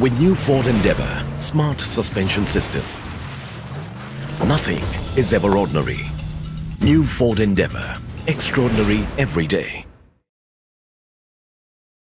With new Ford Endeavour Smart Suspension System. Nothing is ever ordinary. New Ford Endeavour. Extraordinary every day.